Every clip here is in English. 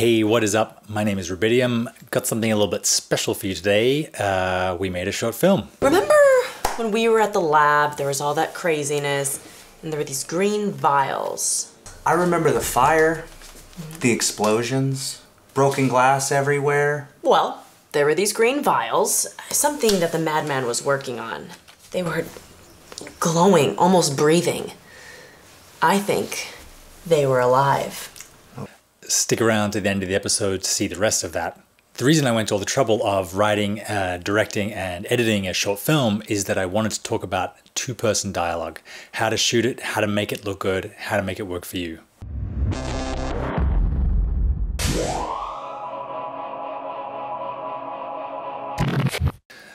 Hey, what is up? My name is Rubidium. Got something a little bit special for you today. Uh, we made a short film. Remember when we were at the lab, there was all that craziness, and there were these green vials. I remember the fire, the explosions, broken glass everywhere. Well, there were these green vials, something that the madman was working on. They were glowing, almost breathing. I think they were alive. Stick around to the end of the episode to see the rest of that. The reason I went to all the trouble of writing, uh, directing, and editing a short film is that I wanted to talk about two person dialogue how to shoot it, how to make it look good, how to make it work for you.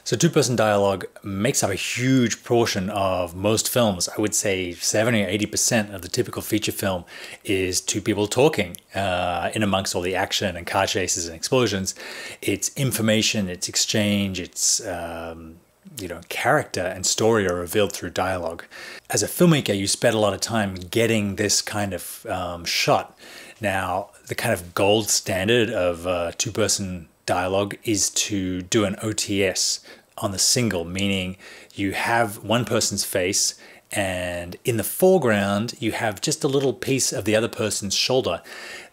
So, two person dialogue makes up a huge portion of most films. I would say 70 or 80% of the typical feature film is two people talking uh, in amongst all the action and car chases and explosions. It's information, it's exchange, it's um, you know, character and story are revealed through dialogue. As a filmmaker, you spend a lot of time getting this kind of um, shot. Now, the kind of gold standard of uh, two person dialogue is to do an OTS on the single, meaning you have one person's face and in the foreground you have just a little piece of the other person's shoulder.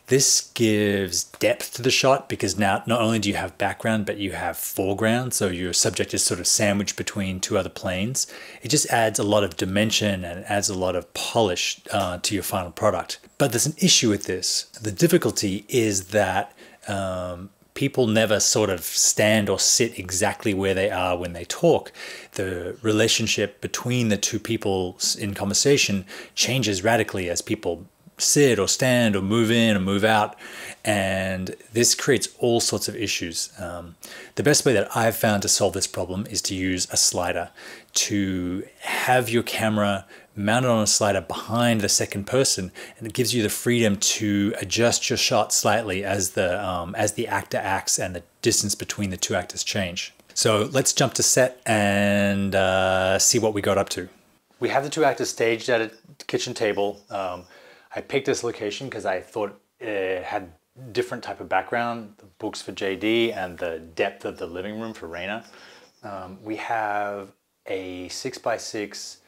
This gives depth to the shot because now not only do you have background, but you have foreground, so your subject is sort of sandwiched between two other planes. It just adds a lot of dimension and adds a lot of polish uh, to your final product. But there's an issue with this. The difficulty is that um, people never sort of stand or sit exactly where they are when they talk. The relationship between the two people in conversation changes radically as people sit or stand or move in or move out. And this creates all sorts of issues. Um, the best way that I've found to solve this problem is to use a slider to have your camera mounted on a slider behind the second person, and it gives you the freedom to adjust your shot slightly as the um, as the actor acts and the distance between the two actors change. So let's jump to set and uh, see what we got up to. We have the two actors staged at a kitchen table. Um, I picked this location because I thought it had different type of background, the books for JD and the depth of the living room for Reina. Um, we have a six by six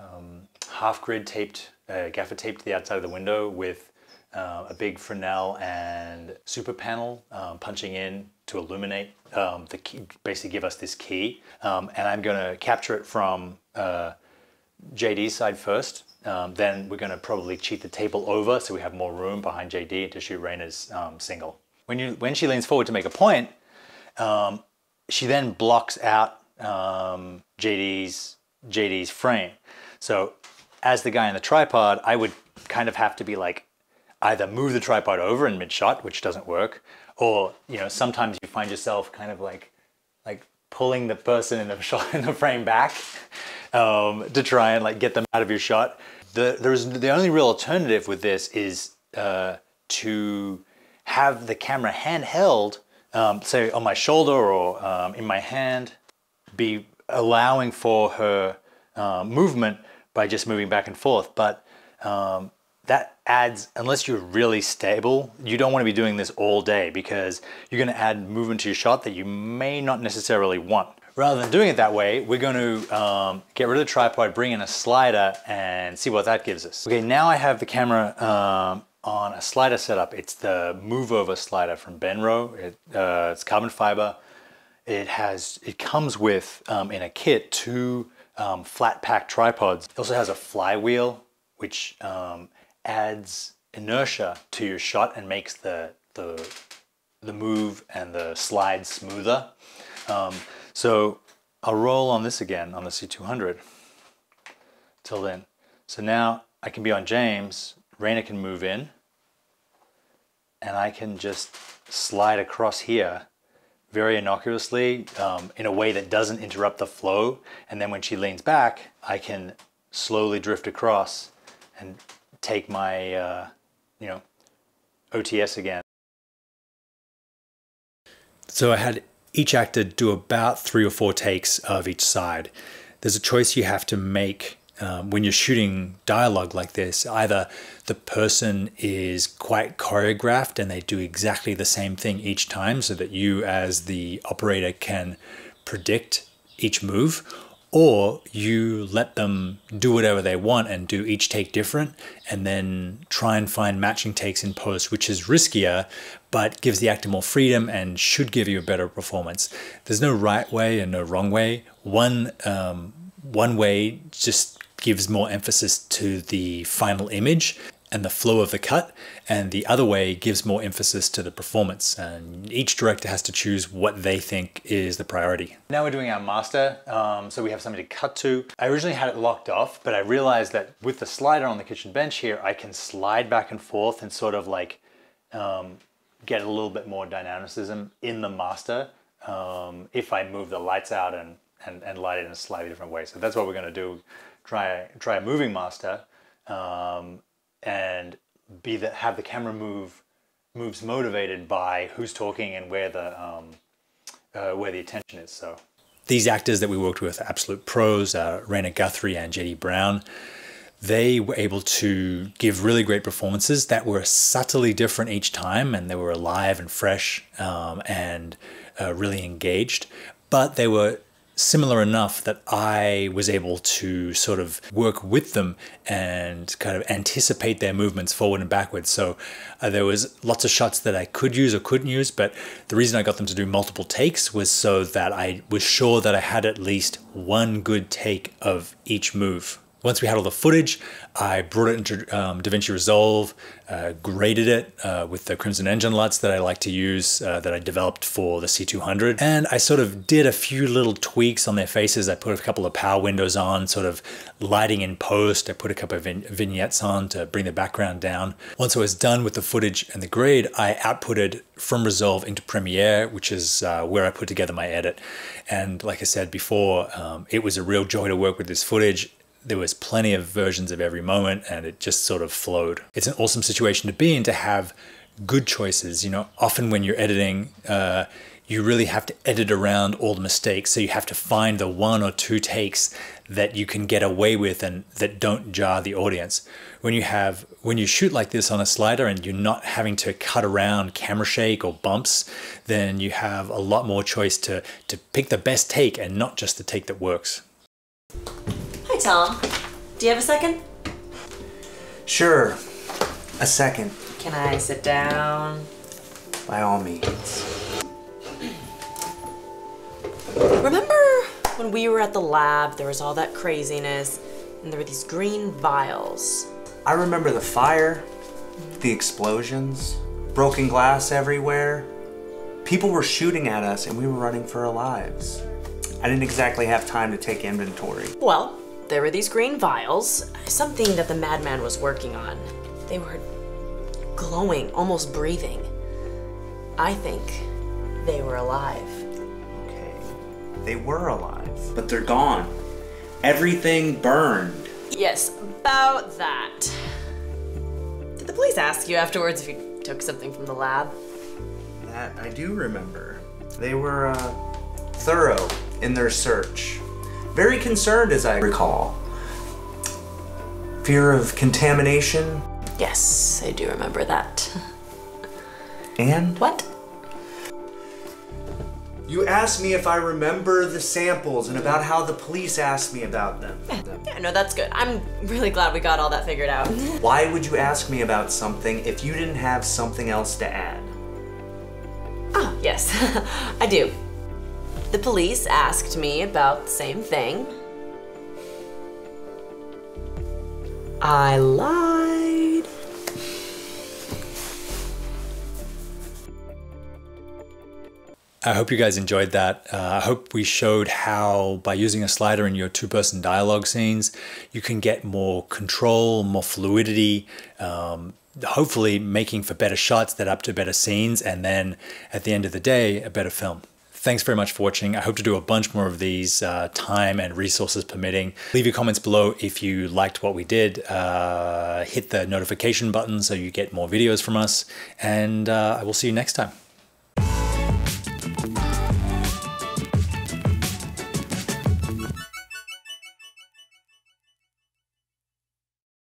um, half grid taped, uh, gaffer taped to the outside of the window with uh, a big Fresnel and super panel um, punching in to illuminate um, the key, basically give us this key. Um, and I'm going to capture it from uh, JD's side first. Um, then we're going to probably cheat the table over so we have more room behind JD to shoot Reina's um, single. When, you, when she leans forward to make a point, she then blocks out JD's JD's frame. So as the guy in the tripod, I would kind of have to be like either move the tripod over in mid shot, which doesn't work, or you know sometimes you find yourself kind of like like pulling the person in the shot in the frame back um, to try and like get them out of your shot. The there's the only real alternative with this is uh, to have the camera handheld, um, say on my shoulder or um, in my hand, be allowing for her uh, movement by just moving back and forth. But um, that adds, unless you're really stable, you don't want to be doing this all day because you're going to add movement to your shot that you may not necessarily want. Rather than doing it that way, we're going to um, get rid of the tripod, bring in a slider and see what that gives us. Okay, now I have the camera um, on a slider setup. It's the MoveOver slider from Benro. It, uh, it's carbon fiber. It has, it comes with um, in a kit two um, flat pack tripods. It also has a flywheel, which um, adds inertia to your shot and makes the, the, the move and the slide smoother. Um, so I'll roll on this again on the C200 till then. So now I can be on James, Reina can move in, and I can just slide across here very innocuously um, in a way that doesn't interrupt the flow. And then when she leans back, I can slowly drift across and take my, uh, you know, OTS again. So I had each actor do about three or four takes of each side. There's a choice you have to make um, when you're shooting dialogue like this, either the person is quite choreographed and they do exactly the same thing each time so that you, as the operator, can predict each move, or you let them do whatever they want and do each take different and then try and find matching takes in post which is riskier but gives the actor more freedom and should give you a better performance. There's no right way and no wrong way. One um, one way just gives more emphasis to the final image and the flow of the cut, and the other way gives more emphasis to the performance. And each director has to choose what they think is the priority. Now we're doing our master, um, so we have something to cut to. I originally had it locked off, but I realized that with the slider on the kitchen bench here, I can slide back and forth and sort of like um, get a little bit more dynamicism in the master um, if I move the lights out and, and, and light it in a slightly different way. So that's what we're gonna do. Try, try a moving master um, and be that have the camera move moves motivated by who's talking and where the um, uh, where the attention is. So these actors that we worked with, absolute pros, uh, Reina Guthrie and JD Brown, they were able to give really great performances that were subtly different each time, and they were alive and fresh um, and uh, really engaged. But they were similar enough that I was able to sort of work with them and kind of anticipate their movements forward and backwards. So uh, there was lots of shots that I could use or couldn't use, but the reason I got them to do multiple takes was so that I was sure that I had at least one good take of each move. Once we had all the footage, I brought it into um, DaVinci Resolve, uh, graded it uh, with the Crimson Engine LUTs that I like to use uh, that I developed for the C200. And I sort of did a few little tweaks on their faces. I put a couple of power windows on, sort of lighting in post. I put a couple of vignettes on to bring the background down. Once I was done with the footage and the grade, I outputted from Resolve into Premiere, which is uh, where I put together my edit. And like I said before, um, it was a real joy to work with this footage there was plenty of versions of every moment and it just sort of flowed. It's an awesome situation to be in to have good choices. You know, often when you're editing, uh, you really have to edit around all the mistakes. So you have to find the one or two takes that you can get away with and that don't jar the audience. When you have when you shoot like this on a slider and you're not having to cut around camera shake or bumps, then you have a lot more choice to to pick the best take and not just the take that works. Tom. Do you have a second? Sure. A second. Can I sit down? By all means. Remember when we were at the lab, there was all that craziness, and there were these green vials? I remember the fire, the explosions, broken glass everywhere. People were shooting at us and we were running for our lives. I didn't exactly have time to take inventory. Well, there were these green vials, something that the madman was working on. They were glowing, almost breathing. I think they were alive. Okay, they were alive, but they're gone. Everything burned. Yes, about that. Did the police ask you afterwards if you took something from the lab? That I do remember. They were uh, thorough in their search. Very concerned, as I recall. Fear of contamination? Yes, I do remember that. And? What? You asked me if I remember the samples and about how the police asked me about them. Yeah, no, that's good. I'm really glad we got all that figured out. Why would you ask me about something if you didn't have something else to add? Oh, yes, I do. The police asked me about the same thing. I lied. I hope you guys enjoyed that. Uh, I hope we showed how by using a slider in your two-person dialogue scenes, you can get more control, more fluidity, um, hopefully making for better shots that up to better scenes, and then at the end of the day, a better film. Thanks very much for watching. I hope to do a bunch more of these, uh, time and resources permitting. Leave your comments below if you liked what we did. Uh, hit the notification button so you get more videos from us, and uh, I will see you next time.